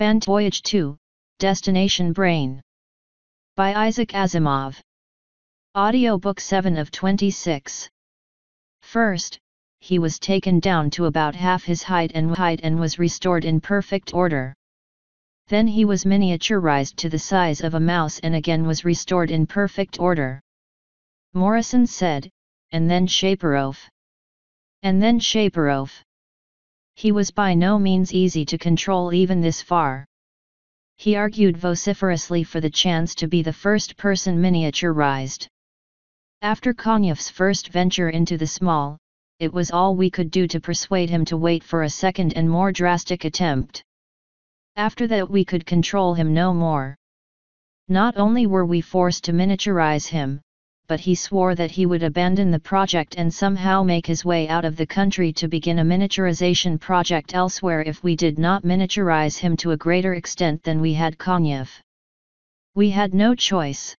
Fan Voyage 2, Destination Brain. By Isaac Asimov. Audiobook 7 of 26. First, he was taken down to about half his height and height and was restored in perfect order. Then he was miniaturized to the size of a mouse and again was restored in perfect order. Morrison said, and then Shapirov. And then Shapirov. He was by no means easy to control even this far. He argued vociferously for the chance to be the first person miniaturized. After Konyev's first venture into the small, it was all we could do to persuade him to wait for a second and more drastic attempt. After that we could control him no more. Not only were we forced to miniaturize him, but he swore that he would abandon the project and somehow make his way out of the country to begin a miniaturization project elsewhere if we did not miniaturize him to a greater extent than we had Konyev. We had no choice.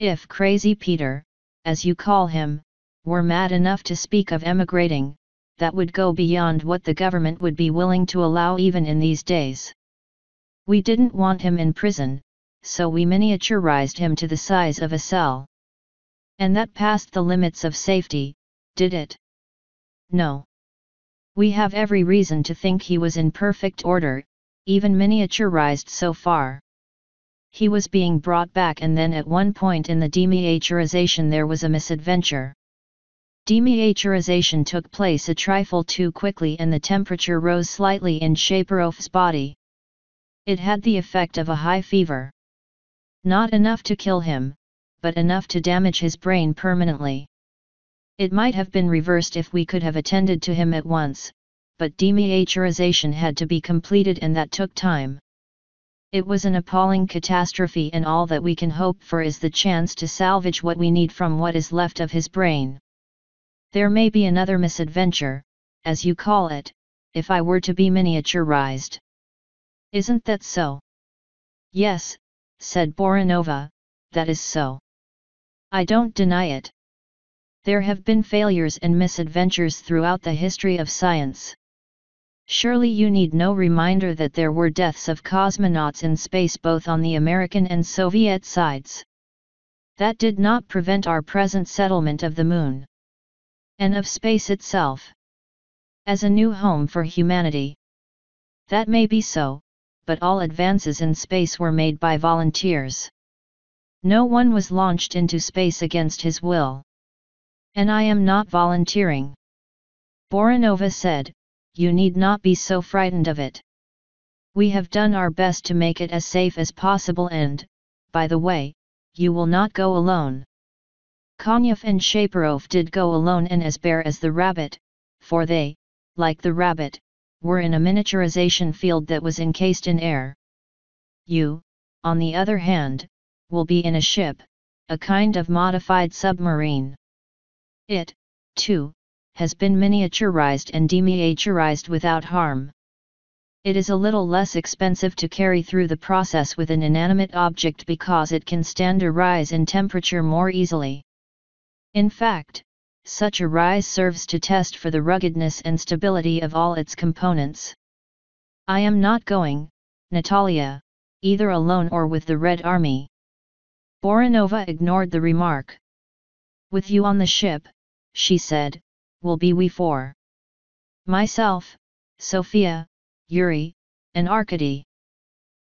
If Crazy Peter, as you call him, were mad enough to speak of emigrating, that would go beyond what the government would be willing to allow even in these days. We didn't want him in prison, so we miniaturized him to the size of a cell. And that passed the limits of safety, did it? No. We have every reason to think he was in perfect order, even miniaturized so far. He was being brought back and then at one point in the deminiaturization there was a misadventure. Deminiaturization took place a trifle too quickly and the temperature rose slightly in Shapirov's body. It had the effect of a high fever. Not enough to kill him, but enough to damage his brain permanently. It might have been reversed if we could have attended to him at once, but deminiaturization had to be completed and that took time. It was an appalling catastrophe and all that we can hope for is the chance to salvage what we need from what is left of his brain. There may be another misadventure, as you call it, if I were to be miniaturized. Isn't that so? Yes, said Boranova, that is so. I don't deny it. There have been failures and misadventures throughout the history of science. Surely you need no reminder that there were deaths of cosmonauts in space both on the American and Soviet sides. That did not prevent our present settlement of the Moon. And of space itself. As a new home for humanity. That may be so, but all advances in space were made by volunteers. No one was launched into space against his will. And I am not volunteering. Boranova said, you need not be so frightened of it. We have done our best to make it as safe as possible and, by the way, you will not go alone. Konyev and Shapirov did go alone and as bare as the rabbit, for they, like the rabbit, were in a miniaturization field that was encased in air. You, on the other hand, will be in a ship, a kind of modified submarine. It, too, has been miniaturized and deminiaturized without harm. It is a little less expensive to carry through the process with an inanimate object because it can stand a rise in temperature more easily. In fact, such a rise serves to test for the ruggedness and stability of all its components. I am not going, Natalia, either alone or with the Red Army. Boranova ignored the remark. With you on the ship, she said, will be we four. Myself, Sophia, Yuri, and Arkady.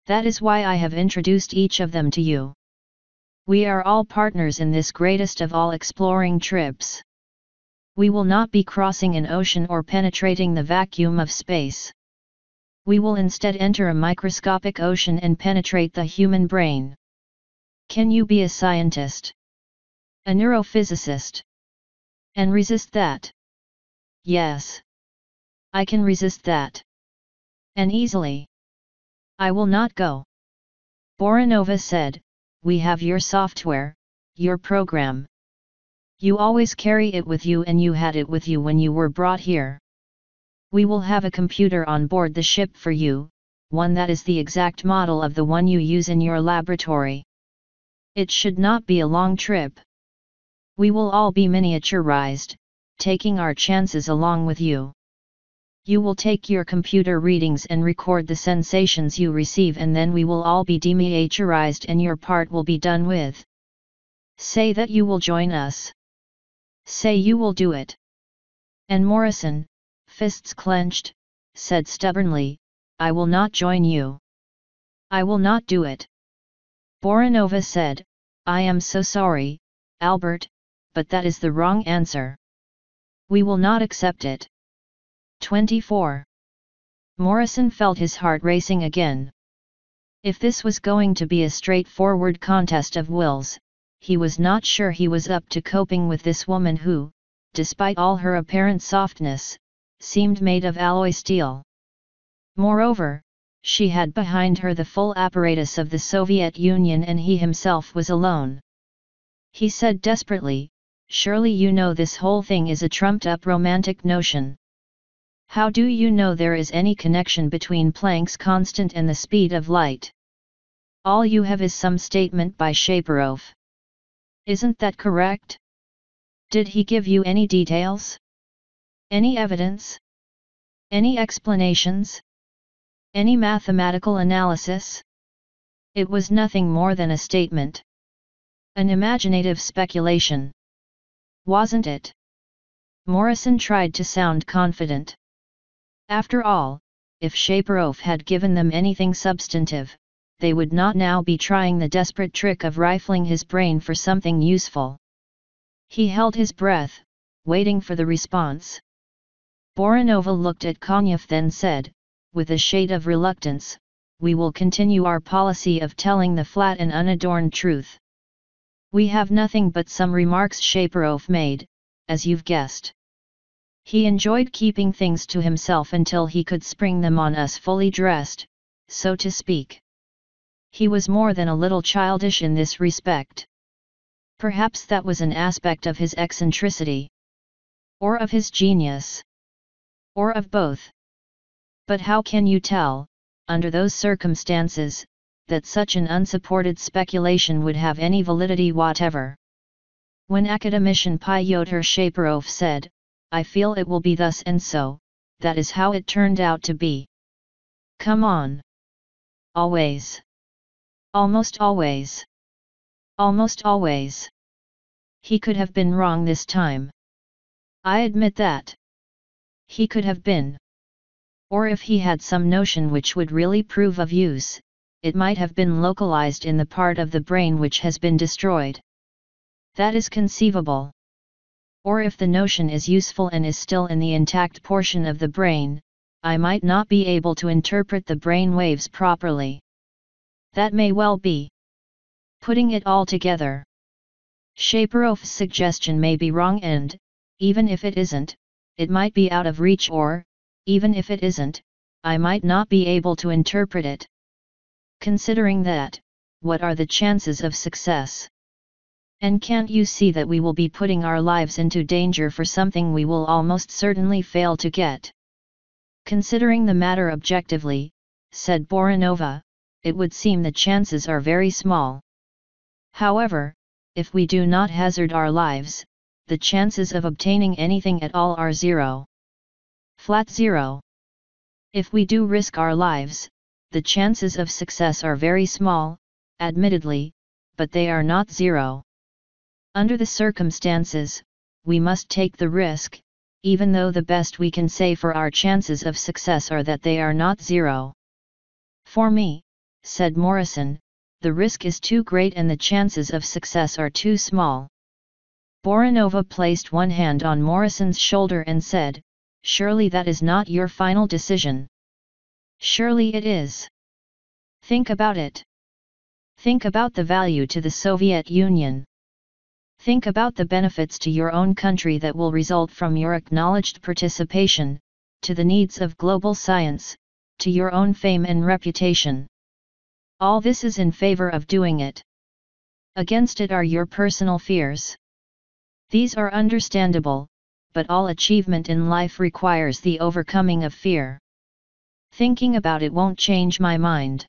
That is why I have introduced each of them to you. We are all partners in this greatest of all exploring trips. We will not be crossing an ocean or penetrating the vacuum of space. We will instead enter a microscopic ocean and penetrate the human brain. Can you be a scientist? A neurophysicist? And resist that? Yes. I can resist that. And easily. I will not go. Boranova said, We have your software, your program. You always carry it with you and you had it with you when you were brought here. We will have a computer on board the ship for you, one that is the exact model of the one you use in your laboratory. It should not be a long trip. We will all be miniaturized, taking our chances along with you. You will take your computer readings and record the sensations you receive and then we will all be deminiaturized and your part will be done with. Say that you will join us. Say you will do it. And Morrison, fists clenched, said stubbornly, I will not join you. I will not do it. Boranova said, I am so sorry, Albert, but that is the wrong answer. We will not accept it. 24. Morrison felt his heart racing again. If this was going to be a straightforward contest of wills, he was not sure he was up to coping with this woman who, despite all her apparent softness, seemed made of alloy steel. Moreover, she had behind her the full apparatus of the Soviet Union and he himself was alone. He said desperately, surely you know this whole thing is a trumped-up romantic notion. How do you know there is any connection between Planck's constant and the speed of light? All you have is some statement by Shapirov. Isn't that correct? Did he give you any details? Any evidence? Any explanations? Any mathematical analysis? It was nothing more than a statement. An imaginative speculation. Wasn't it? Morrison tried to sound confident. After all, if Shapirov had given them anything substantive, they would not now be trying the desperate trick of rifling his brain for something useful. He held his breath, waiting for the response. Boranova looked at Konyev then said, with a shade of reluctance, we will continue our policy of telling the flat and unadorned truth. We have nothing but some remarks Shapirov made, as you've guessed. He enjoyed keeping things to himself until he could spring them on us fully dressed, so to speak. He was more than a little childish in this respect. Perhaps that was an aspect of his eccentricity. Or of his genius. Or of both. But how can you tell, under those circumstances, that such an unsupported speculation would have any validity whatever? When academician Pyotr Shapirov said, I feel it will be thus and so, that is how it turned out to be. Come on. Always. Almost always. Almost always. He could have been wrong this time. I admit that. He could have been. Or if he had some notion which would really prove of use, it might have been localized in the part of the brain which has been destroyed. That is conceivable. Or if the notion is useful and is still in the intact portion of the brain, I might not be able to interpret the brain waves properly. That may well be. Putting it all together. Shapirov's suggestion may be wrong and, even if it isn't, it might be out of reach or, even if it isn't, I might not be able to interpret it. Considering that, what are the chances of success? And can't you see that we will be putting our lives into danger for something we will almost certainly fail to get? Considering the matter objectively, said Boranova, it would seem the chances are very small. However, if we do not hazard our lives, the chances of obtaining anything at all are zero. Flat zero. If we do risk our lives, the chances of success are very small, admittedly, but they are not zero. Under the circumstances, we must take the risk, even though the best we can say for our chances of success are that they are not zero. For me, said Morrison, the risk is too great and the chances of success are too small. Boranova placed one hand on Morrison's shoulder and said, Surely that is not your final decision. Surely it is. Think about it. Think about the value to the Soviet Union. Think about the benefits to your own country that will result from your acknowledged participation, to the needs of global science, to your own fame and reputation. All this is in favor of doing it. Against it are your personal fears. These are understandable, but all achievement in life requires the overcoming of fear. Thinking about it won't change my mind.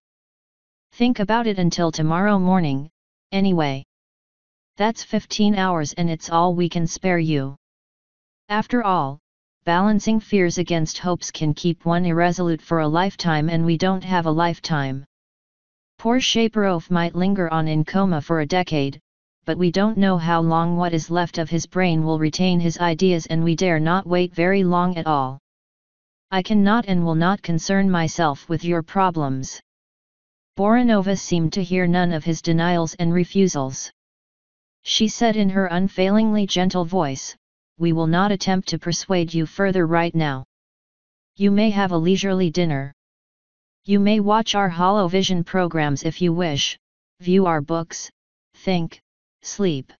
Think about it until tomorrow morning, anyway. That's 15 hours and it's all we can spare you. After all, balancing fears against hopes can keep one irresolute for a lifetime and we don't have a lifetime. Poor Shapirov might linger on in coma for a decade, but we don't know how long what is left of his brain will retain his ideas and we dare not wait very long at all. I cannot and will not concern myself with your problems. Boranova seemed to hear none of his denials and refusals. She said in her unfailingly gentle voice, We will not attempt to persuade you further right now. You may have a leisurely dinner. You may watch our holovision programs if you wish, view our books, think, sleep.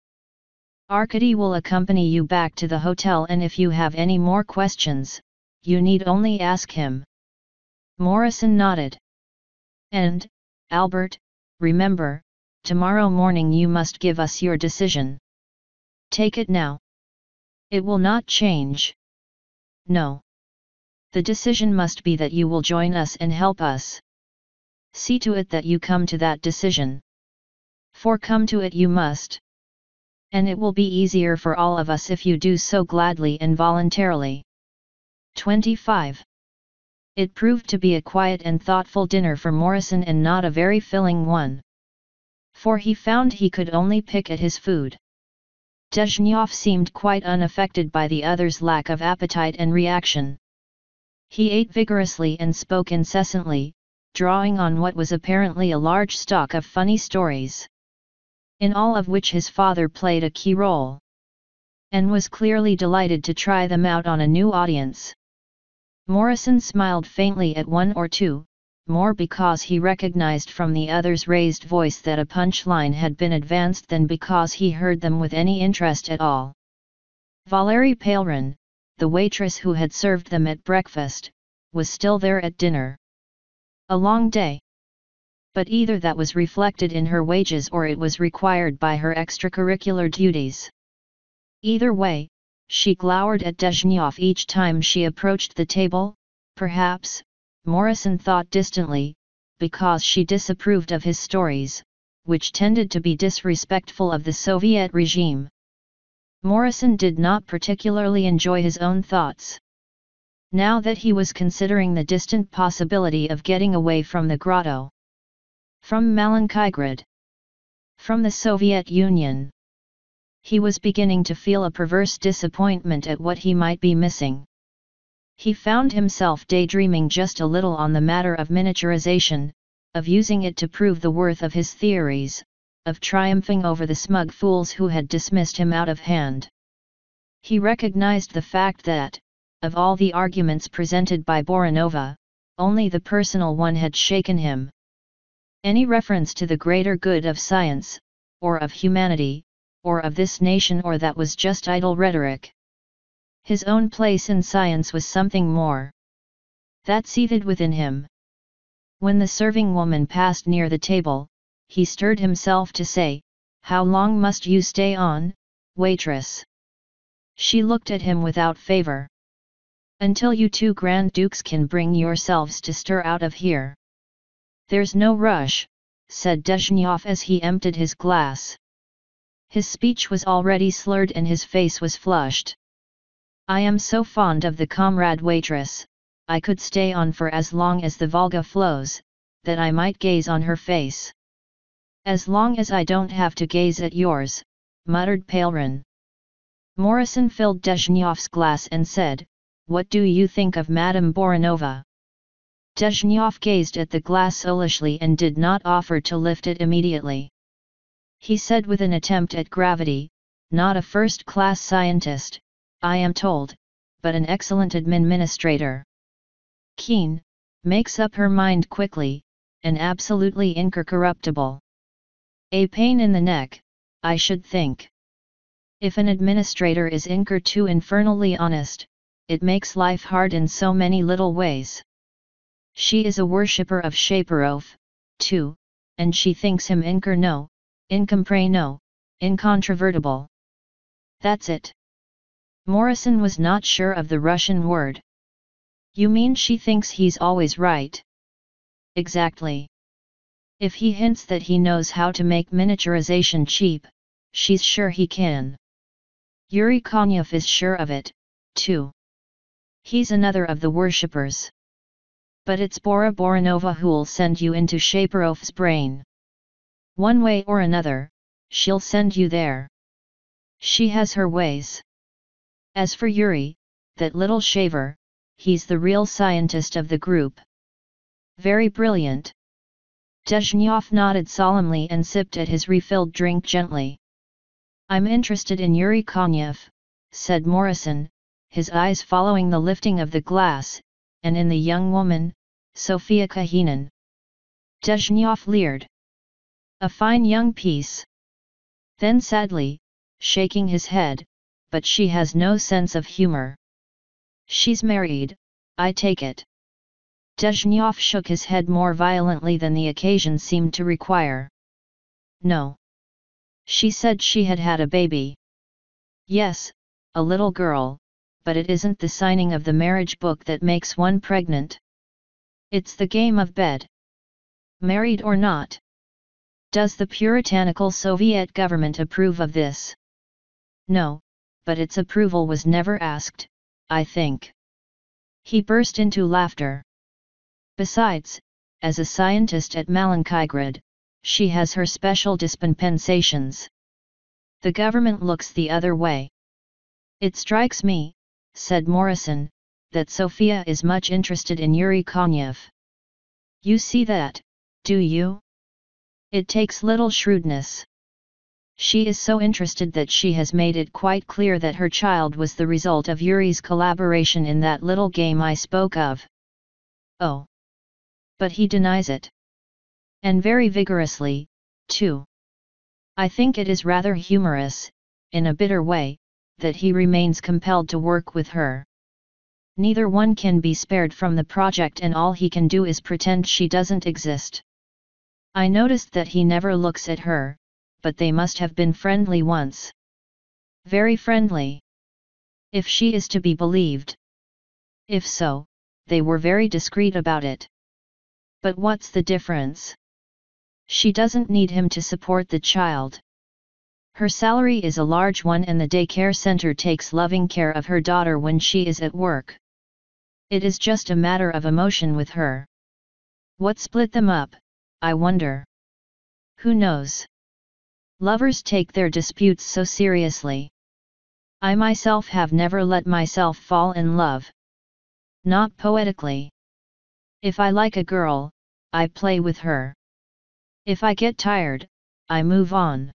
Arkady will accompany you back to the hotel and if you have any more questions, you need only ask him. Morrison nodded. And, Albert, remember, tomorrow morning you must give us your decision. Take it now. It will not change. No the decision must be that you will join us and help us. See to it that you come to that decision. For come to it you must. And it will be easier for all of us if you do so gladly and voluntarily. 25. It proved to be a quiet and thoughtful dinner for Morrison and not a very filling one. For he found he could only pick at his food. Dezhnyov seemed quite unaffected by the other's lack of appetite and reaction. He ate vigorously and spoke incessantly, drawing on what was apparently a large stock of funny stories. In all of which his father played a key role. And was clearly delighted to try them out on a new audience. Morrison smiled faintly at one or two, more because he recognized from the other's raised voice that a punchline had been advanced than because he heard them with any interest at all. Valery Palerin, the waitress who had served them at breakfast, was still there at dinner. A long day. But either that was reflected in her wages or it was required by her extracurricular duties. Either way, she glowered at Dezhnyov each time she approached the table, perhaps, Morrison thought distantly, because she disapproved of his stories, which tended to be disrespectful of the Soviet regime. Morrison did not particularly enjoy his own thoughts. Now that he was considering the distant possibility of getting away from the grotto. From Malenkigrad. From the Soviet Union. He was beginning to feel a perverse disappointment at what he might be missing. He found himself daydreaming just a little on the matter of miniaturization, of using it to prove the worth of his theories, of triumphing over the smug fools who had dismissed him out of hand. He recognized the fact that, of all the arguments presented by Boranova, only the personal one had shaken him. Any reference to the greater good of science, or of humanity, or of this nation or that was just idle rhetoric. His own place in science was something more. That seated within him. When the serving woman passed near the table, he stirred himself to say, How long must you stay on, waitress? She looked at him without favor. Until you two Grand Dukes can bring yourselves to stir out of here. There's no rush, said Dezhnyov as he emptied his glass. His speech was already slurred and his face was flushed. I am so fond of the comrade waitress, I could stay on for as long as the Volga flows, that I might gaze on her face. As long as I don't have to gaze at yours, muttered Palerin. Morrison filled Dezhnyov's glass and said, What do you think of Madame Boranova? Dezhnyov gazed at the glass soulishly and did not offer to lift it immediately. He said with an attempt at gravity, not a first-class scientist, I am told, but an excellent administrator. Keen, makes up her mind quickly, and absolutely incorruptible. A pain in the neck, I should think. If an administrator is inker too infernally honest, it makes life hard in so many little ways. She is a worshipper of Shapirov, too, and she thinks him inker no, no, incontrovertible. That's it. Morrison was not sure of the Russian word. You mean she thinks he's always right? Exactly. If he hints that he knows how to make miniaturization cheap, she's sure he can. Yuri Konyev is sure of it, too. He's another of the worshippers. But it's Bora Boranova who'll send you into Shapirov's brain. One way or another, she'll send you there. She has her ways. As for Yuri, that little shaver, he's the real scientist of the group. Very brilliant. Dezhnyov nodded solemnly and sipped at his refilled drink gently. I'm interested in Yuri Konyev, said Morrison, his eyes following the lifting of the glass, and in the young woman, Sophia Kaliinin. Dezhnyov leered. A fine young piece. Then sadly, shaking his head, but she has no sense of humor. She's married, I take it. Dezhnyov shook his head more violently than the occasion seemed to require. No. She said she had had a baby. Yes, a little girl, but it isn't the signing of the marriage book that makes one pregnant. It's the game of bed. Married or not? Does the puritanical Soviet government approve of this? No, but its approval was never asked, I think. He burst into laughter. Besides, as a scientist at Malenkigrad, she has her special dispensations. The government looks the other way. It strikes me, said Morrison, that Sophia is much interested in Yuri Konyev. You see that, do you? It takes little shrewdness. She is so interested that she has made it quite clear that her child was the result of Yuri's collaboration in that little game I spoke of. Oh! But he denies it. And very vigorously, too. I think it is rather humorous, in a bitter way, that he remains compelled to work with her. Neither one can be spared from the project and all he can do is pretend she doesn't exist. I noticed that he never looks at her, but they must have been friendly once. Very friendly. If she is to be believed. If so, they were very discreet about it. But what's the difference? She doesn't need him to support the child. Her salary is a large one and the daycare center takes loving care of her daughter when she is at work. It is just a matter of emotion with her. What split them up, I wonder? Who knows? Lovers take their disputes so seriously. I myself have never let myself fall in love. Not poetically. If I like a girl, I play with her. If I get tired, I move on.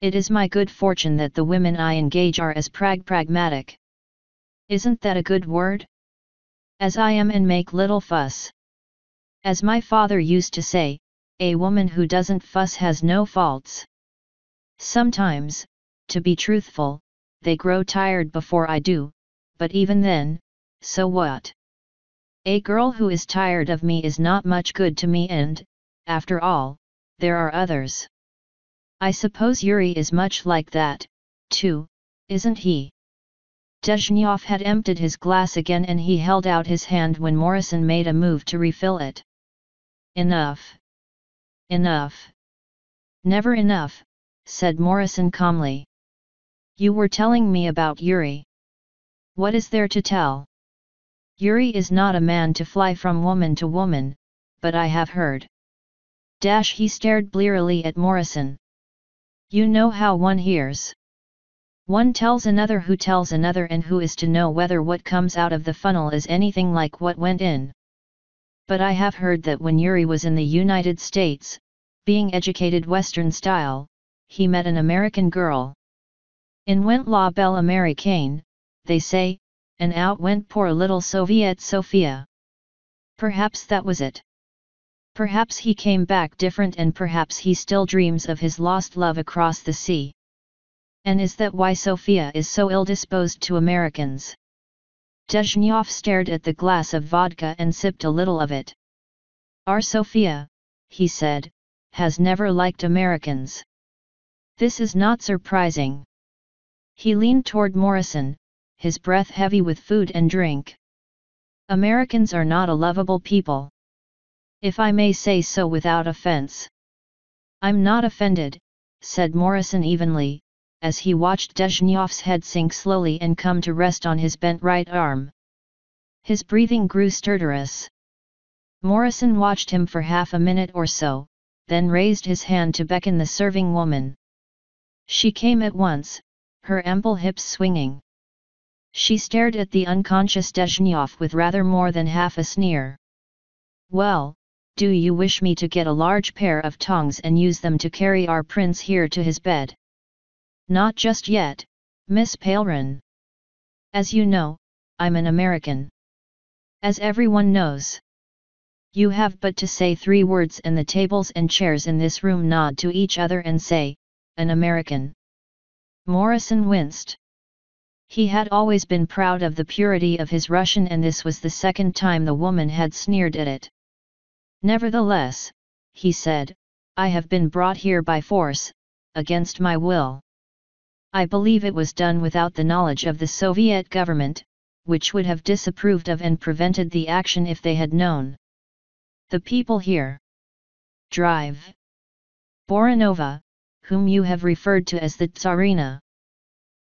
It is my good fortune that the women I engage are as prag pragmatic. Isn't that a good word? As I am and make little fuss. As my father used to say, a woman who doesn't fuss has no faults. Sometimes, to be truthful, they grow tired before I do, but even then, so what? A girl who is tired of me is not much good to me and, after all, there are others. I suppose Yuri is much like that, too, isn't he? Dezhnyov had emptied his glass again and he held out his hand when Morrison made a move to refill it. Enough. Enough. Never enough, said Morrison calmly. You were telling me about Yuri. What is there to tell? Yuri is not a man to fly from woman to woman, but I have heard. Dash he stared blearily at Morrison. You know how one hears. One tells another who tells another and who is to know whether what comes out of the funnel is anything like what went in. But I have heard that when Yuri was in the United States, being educated Western style, he met an American girl. In went la belle Americaine, they say, and out went poor little Soviet Sophia. Perhaps that was it. Perhaps he came back different and perhaps he still dreams of his lost love across the sea. And is that why Sophia is so ill-disposed to Americans? Dezhnyov stared at the glass of vodka and sipped a little of it. Our Sophia, he said, has never liked Americans. This is not surprising. He leaned toward Morrison, his breath heavy with food and drink. Americans are not a lovable people. If I may say so without offense. I'm not offended, said Morrison evenly, as he watched Dezhnyov's head sink slowly and come to rest on his bent right arm. His breathing grew stertorous. Morrison watched him for half a minute or so, then raised his hand to beckon the serving woman. She came at once, her ample hips swinging. She stared at the unconscious Dezhnyov with rather more than half a sneer. Well, do you wish me to get a large pair of tongs and use them to carry our prince here to his bed? Not just yet, Miss Palerin. As you know, I'm an American. As everyone knows. You have but to say three words and the tables and chairs in this room nod to each other and say, an American. Morrison winced. He had always been proud of the purity of his Russian and this was the second time the woman had sneered at it. Nevertheless, he said, I have been brought here by force, against my will. I believe it was done without the knowledge of the Soviet government, which would have disapproved of and prevented the action if they had known. The people here. Drive. Boranova, whom you have referred to as the Tsarina,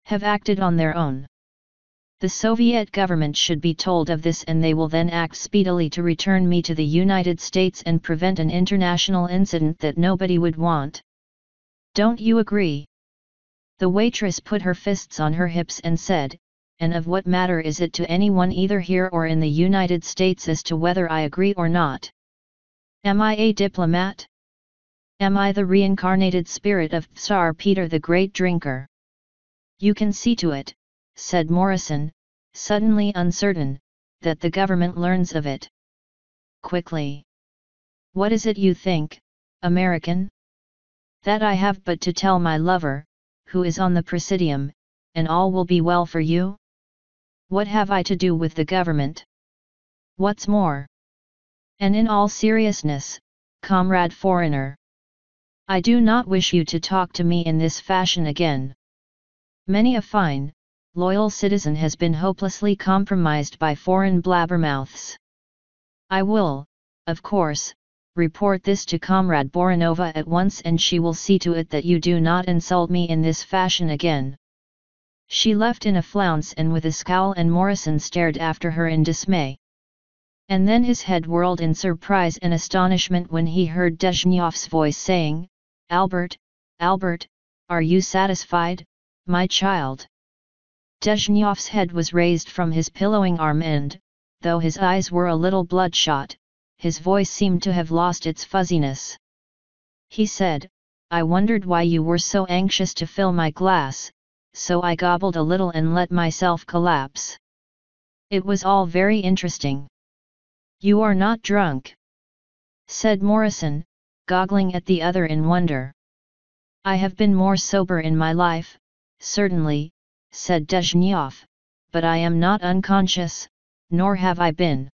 have acted on their own. The Soviet government should be told of this and they will then act speedily to return me to the United States and prevent an international incident that nobody would want. Don't you agree? The waitress put her fists on her hips and said, and of what matter is it to anyone either here or in the United States as to whether I agree or not? Am I a diplomat? Am I the reincarnated spirit of Tsar Peter the Great Drinker? You can see to it, said Morrison, suddenly uncertain, that the government learns of it. Quickly. What is it you think, American? That I have but to tell my lover, who is on the presidium, and all will be well for you? What have I to do with the government? What's more? And in all seriousness, comrade foreigner. I do not wish you to talk to me in this fashion again. Many a fine, loyal citizen has been hopelessly compromised by foreign blabbermouths. I will, of course, report this to Comrade Boranova at once and she will see to it that you do not insult me in this fashion again. She left in a flounce and with a scowl and Morrison stared after her in dismay. And then his head whirled in surprise and astonishment when he heard Dezhnyov's voice saying, Albert, Albert, are you satisfied, my child? Dezhnyov's head was raised from his pillowing arm and, though his eyes were a little bloodshot, his voice seemed to have lost its fuzziness. He said, I wondered why you were so anxious to fill my glass, so I gobbled a little and let myself collapse. It was all very interesting. You are not drunk? said Morrison, goggling at the other in wonder. I have been more sober in my life, certainly, said Dezhnyov, but I am not unconscious, nor have I been.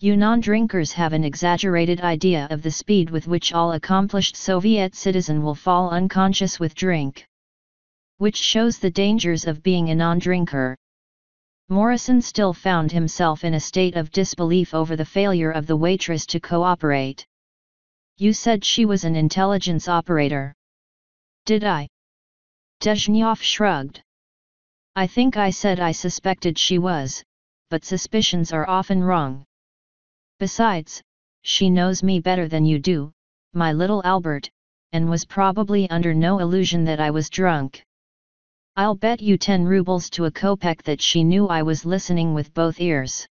You non-drinkers have an exaggerated idea of the speed with which all accomplished Soviet citizen will fall unconscious with drink. Which shows the dangers of being a non-drinker. Morrison still found himself in a state of disbelief over the failure of the waitress to cooperate. You said she was an intelligence operator. Did I? Dezhnyov shrugged. I think I said I suspected she was, but suspicions are often wrong. Besides, she knows me better than you do, my little Albert, and was probably under no illusion that I was drunk. I'll bet you 10 rubles to a kopeck that she knew I was listening with both ears.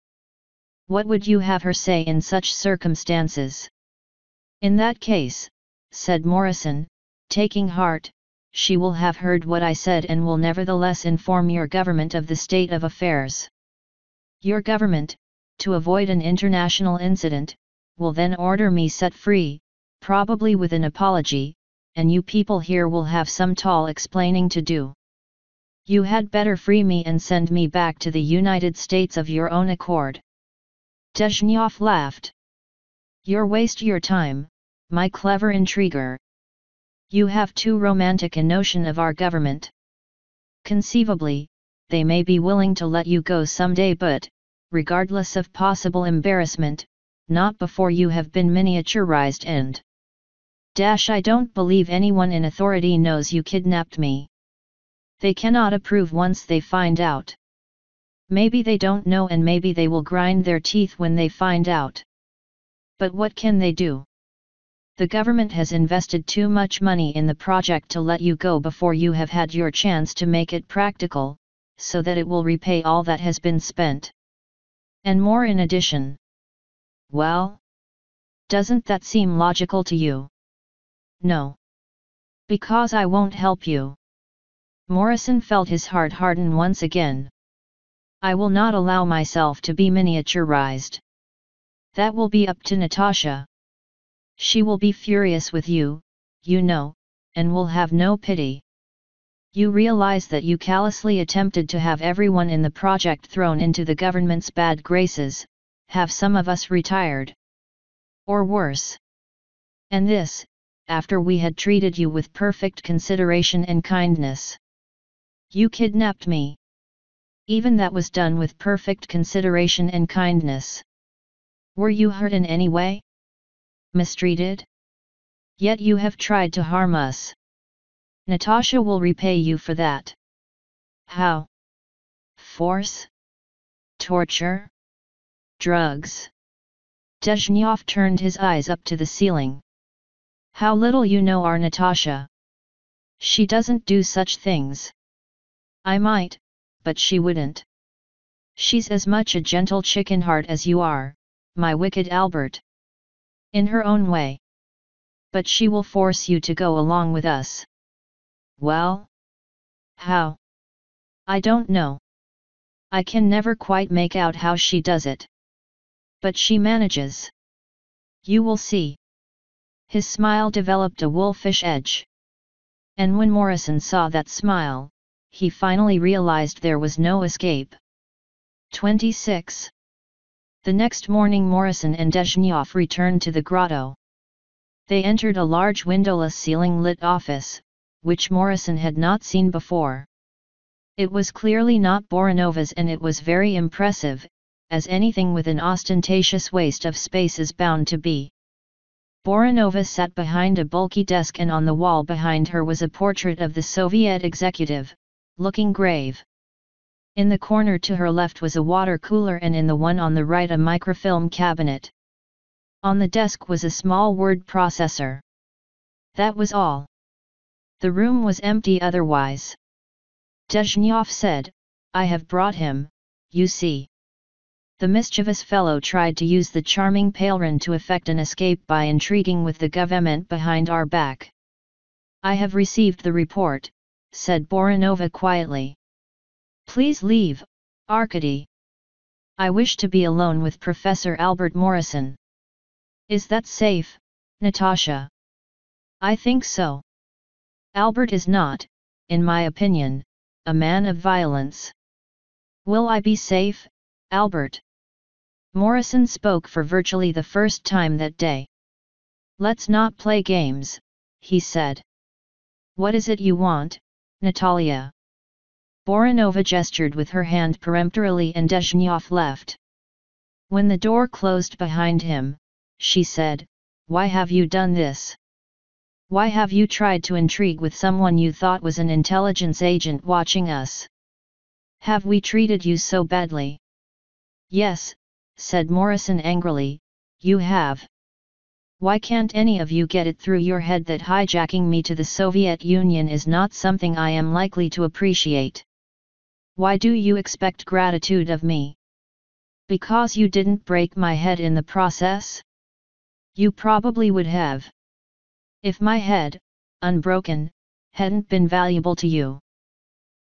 What would you have her say in such circumstances? In that case, said Morrison, taking heart, she will have heard what I said and will nevertheless inform your government of the state of affairs. Your government, to avoid an international incident, will then order me set free, probably with an apology, and you people here will have some tall explaining to do. You had better free me and send me back to the United States of your own accord. Dezhnyov laughed. You're waste your time, my clever intriguer. You have too romantic a notion of our government. Conceivably, they may be willing to let you go someday but, regardless of possible embarrassment, not before you have been miniaturized and Dash I don't believe anyone in authority knows you kidnapped me. They cannot approve once they find out. Maybe they don't know and maybe they will grind their teeth when they find out. But what can they do? The government has invested too much money in the project to let you go before you have had your chance to make it practical, so that it will repay all that has been spent. And more in addition. Well? Doesn't that seem logical to you? No. Because I won't help you. Morrison felt his heart harden once again. I will not allow myself to be miniaturized. That will be up to Natasha. She will be furious with you, you know, and will have no pity. You realize that you callously attempted to have everyone in the project thrown into the government's bad graces, have some of us retired. Or worse. And this, after we had treated you with perfect consideration and kindness. You kidnapped me. Even that was done with perfect consideration and kindness. Were you hurt in any way? Mistreated? Yet you have tried to harm us. Natasha will repay you for that. How? Force? Torture? Drugs? Dezhnyov turned his eyes up to the ceiling. How little you know our Natasha. She doesn't do such things. I might, but she wouldn't. She's as much a gentle chicken heart as you are, my wicked Albert. In her own way. But she will force you to go along with us. Well? How? I don't know. I can never quite make out how she does it. But she manages. You will see. His smile developed a wolfish edge. And when Morrison saw that smile, he finally realized there was no escape. 26. The next morning Morrison and Dezhnyov returned to the grotto. They entered a large windowless ceiling-lit office, which Morrison had not seen before. It was clearly not Boranova's and it was very impressive, as anything with an ostentatious waste of space is bound to be. Boranova sat behind a bulky desk and on the wall behind her was a portrait of the Soviet executive, looking grave. In the corner to her left was a water cooler and in the one on the right a microfilm cabinet. On the desk was a small word processor. That was all. The room was empty otherwise. Dezhnyov said, I have brought him, you see. The mischievous fellow tried to use the charming Palerin to effect an escape by intriguing with the government behind our back. I have received the report, said Boranova quietly. Please leave, Arkady. I wish to be alone with Professor Albert Morrison. Is that safe, Natasha? I think so. Albert is not, in my opinion, a man of violence. Will I be safe, Albert? Morrison spoke for virtually the first time that day. Let's not play games, he said. What is it you want, Natalia? Boranova gestured with her hand peremptorily and Dezhnyov left. When the door closed behind him, she said, Why have you done this? Why have you tried to intrigue with someone you thought was an intelligence agent watching us? Have we treated you so badly? Yes, said Morrison angrily, you have. Why can't any of you get it through your head that hijacking me to the Soviet Union is not something I am likely to appreciate? Why do you expect gratitude of me? Because you didn't break my head in the process? You probably would have. If my head, unbroken, hadn't been valuable to you.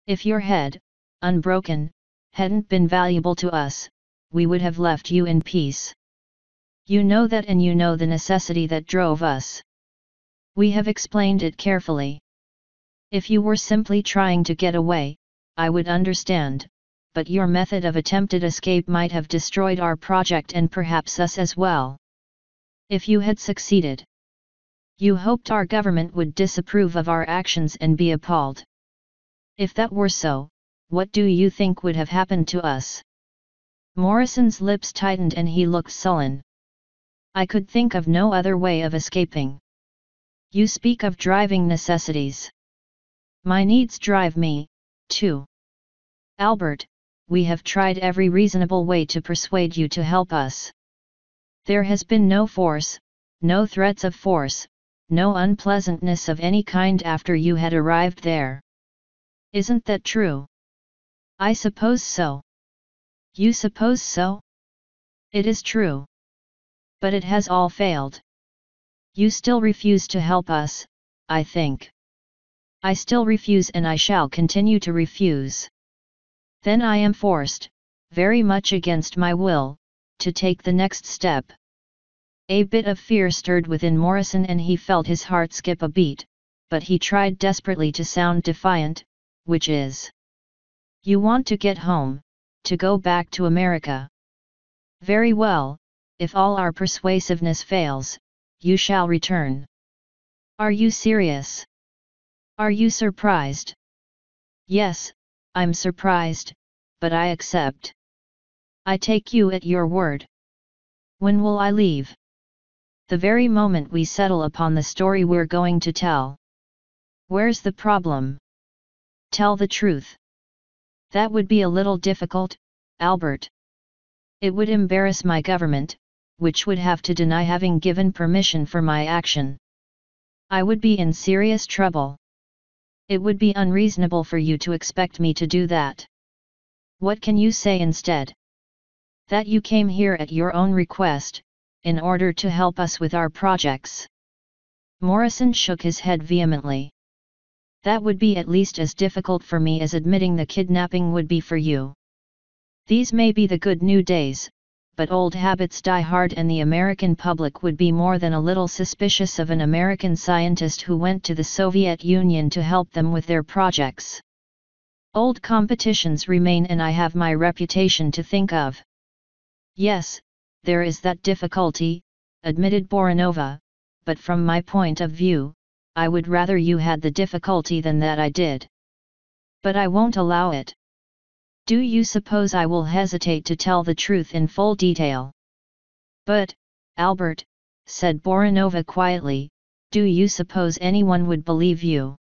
If your head, unbroken, hadn't been valuable to us, we would have left you in peace. You know that and you know the necessity that drove us. We have explained it carefully. If you were simply trying to get away, I would understand, but your method of attempted escape might have destroyed our project and perhaps us as well. If you had succeeded, you hoped our government would disapprove of our actions and be appalled. If that were so, what do you think would have happened to us? Morrison's lips tightened and he looked sullen. I could think of no other way of escaping. You speak of driving necessities. My needs drive me, too. Albert, we have tried every reasonable way to persuade you to help us. There has been no force, no threats of force, no unpleasantness of any kind after you had arrived there. Isn't that true? I suppose so. You suppose so? It is true. But it has all failed. You still refuse to help us, I think. I still refuse and I shall continue to refuse. Then I am forced, very much against my will, to take the next step. A bit of fear stirred within Morrison and he felt his heart skip a beat, but he tried desperately to sound defiant, which is. You want to get home, to go back to America. Very well, if all our persuasiveness fails, you shall return. Are you serious? Are you surprised? Yes, I'm surprised, but I accept. I take you at your word. When will I leave? the very moment we settle upon the story we're going to tell. Where's the problem? Tell the truth. That would be a little difficult, Albert. It would embarrass my government, which would have to deny having given permission for my action. I would be in serious trouble. It would be unreasonable for you to expect me to do that. What can you say instead? That you came here at your own request, in order to help us with our projects. Morrison shook his head vehemently. That would be at least as difficult for me as admitting the kidnapping would be for you. These may be the good new days, but old habits die hard and the American public would be more than a little suspicious of an American scientist who went to the Soviet Union to help them with their projects. Old competitions remain and I have my reputation to think of. Yes, there is that difficulty, admitted Boranova, but from my point of view, I would rather you had the difficulty than that I did. But I won't allow it. Do you suppose I will hesitate to tell the truth in full detail? But, Albert, said Boranova quietly, do you suppose anyone would believe you?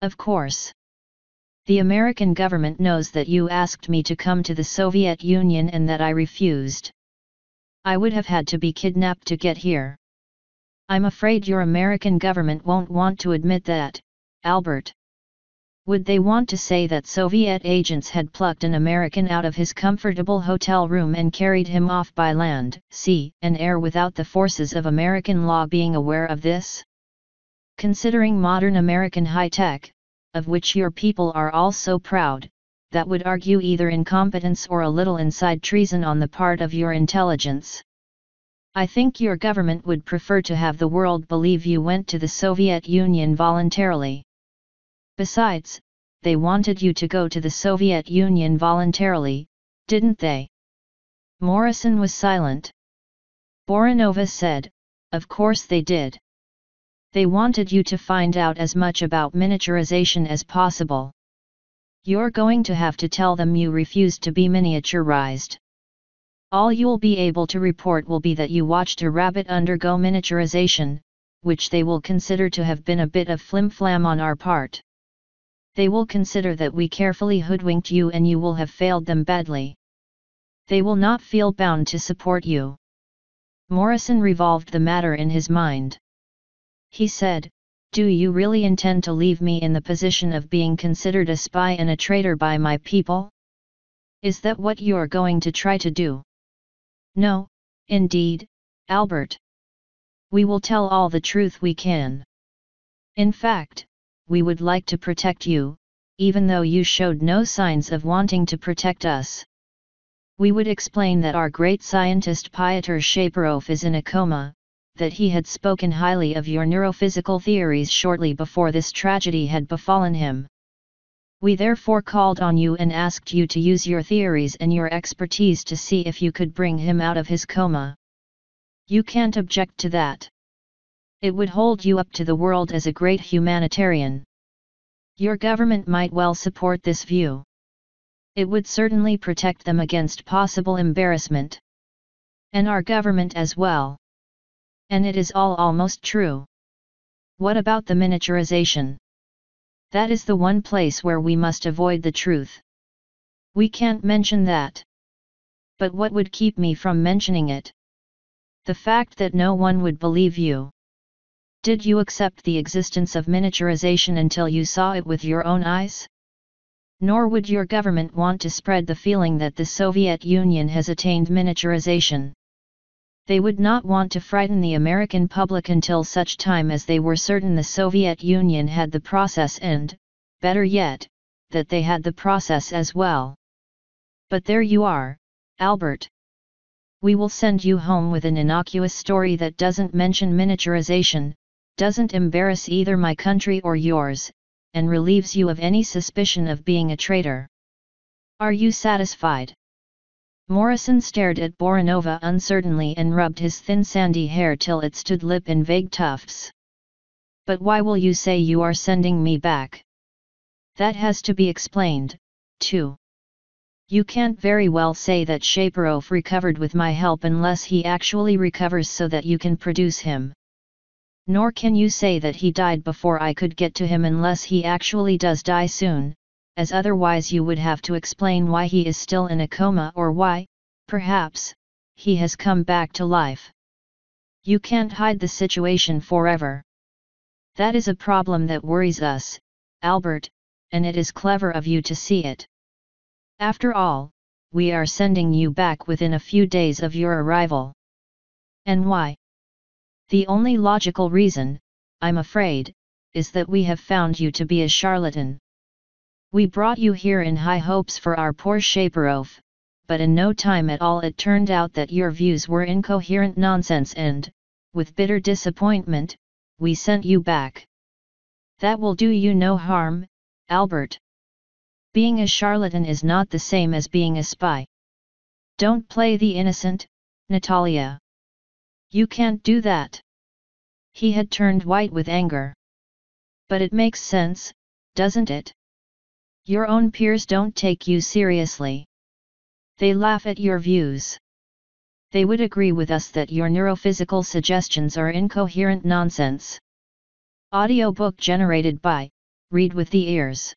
Of course. The American government knows that you asked me to come to the Soviet Union and that I refused. I would have had to be kidnapped to get here. I'm afraid your American government won't want to admit that, Albert. Would they want to say that Soviet agents had plucked an American out of his comfortable hotel room and carried him off by land, sea, and air without the forces of American law being aware of this? Considering modern American high-tech, of which your people are all so proud, that would argue either incompetence or a little inside treason on the part of your intelligence. I think your government would prefer to have the world believe you went to the Soviet Union voluntarily. Besides, they wanted you to go to the Soviet Union voluntarily, didn't they? Morrison was silent. Boranova said, Of course they did. They wanted you to find out as much about miniaturization as possible. You're going to have to tell them you refused to be miniaturized. All you'll be able to report will be that you watched a rabbit undergo miniaturization, which they will consider to have been a bit of flim-flam on our part. They will consider that we carefully hoodwinked you and you will have failed them badly. They will not feel bound to support you. Morrison revolved the matter in his mind. He said, do you really intend to leave me in the position of being considered a spy and a traitor by my people? Is that what you're going to try to do? No, indeed, Albert. We will tell all the truth we can. In fact, we would like to protect you, even though you showed no signs of wanting to protect us. We would explain that our great scientist Pyotr Shapirov is in a coma, that he had spoken highly of your neurophysical theories shortly before this tragedy had befallen him. We therefore called on you and asked you to use your theories and your expertise to see if you could bring him out of his coma. You can't object to that. It would hold you up to the world as a great humanitarian. Your government might well support this view. It would certainly protect them against possible embarrassment. And our government as well. And it is all almost true. What about the miniaturization? That is the one place where we must avoid the truth. We can't mention that. But what would keep me from mentioning it? The fact that no one would believe you. Did you accept the existence of miniaturization until you saw it with your own eyes? Nor would your government want to spread the feeling that the Soviet Union has attained miniaturization. They would not want to frighten the American public until such time as they were certain the Soviet Union had the process and, better yet, that they had the process as well. But there you are, Albert. We will send you home with an innocuous story that doesn't mention miniaturization, doesn't embarrass either my country or yours, and relieves you of any suspicion of being a traitor. Are you satisfied? Morrison stared at Boranova uncertainly and rubbed his thin sandy hair till it stood lip in vague tufts. But why will you say you are sending me back? That has to be explained, too. You can't very well say that Shapirov recovered with my help unless he actually recovers so that you can produce him. Nor can you say that he died before I could get to him unless he actually does die soon, as otherwise you would have to explain why he is still in a coma or why, perhaps, he has come back to life. You can't hide the situation forever. That is a problem that worries us, Albert, and it is clever of you to see it. After all, we are sending you back within a few days of your arrival. And why? The only logical reason, I'm afraid, is that we have found you to be a charlatan. We brought you here in high hopes for our poor Shapirov, but in no time at all it turned out that your views were incoherent nonsense and, with bitter disappointment, we sent you back. That will do you no harm, Albert. Being a charlatan is not the same as being a spy. Don't play the innocent, Natalia. You can't do that. He had turned white with anger. But it makes sense, doesn't it? Your own peers don't take you seriously. They laugh at your views. They would agree with us that your neurophysical suggestions are incoherent nonsense. Audiobook generated by Read with the Ears